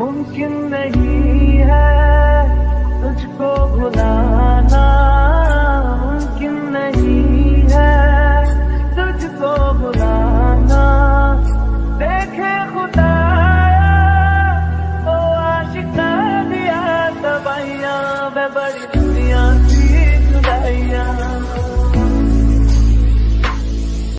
मुमकिन नहीं है तुझको भुलाना। मुमकिन नहीं है तुझको भुलाना। देखे खुदा ओ आशिका दिया दवाइयाँ बड़ी दुनिया